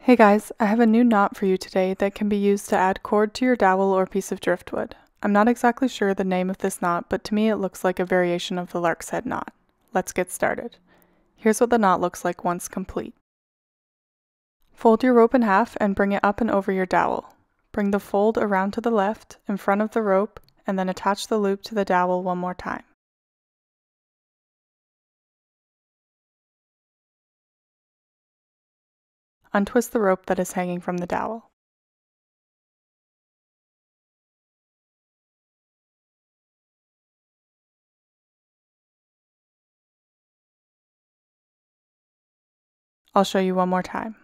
Hey guys, I have a new knot for you today that can be used to add cord to your dowel or piece of driftwood. I'm not exactly sure the name of this knot, but to me it looks like a variation of the lark's head knot. Let's get started. Here's what the knot looks like once complete. Fold your rope in half and bring it up and over your dowel. Bring the fold around to the left, in front of the rope, and then attach the loop to the dowel one more time. Untwist the rope that is hanging from the dowel. I'll show you one more time.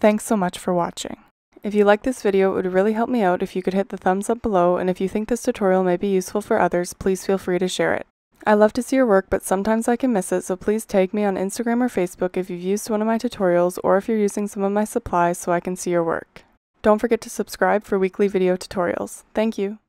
Thanks so much for watching. If you like this video, it would really help me out if you could hit the thumbs up below, and if you think this tutorial may be useful for others, please feel free to share it. I love to see your work, but sometimes I can miss it, so please tag me on Instagram or Facebook if you've used one of my tutorials or if you're using some of my supplies so I can see your work. Don't forget to subscribe for weekly video tutorials. Thank you!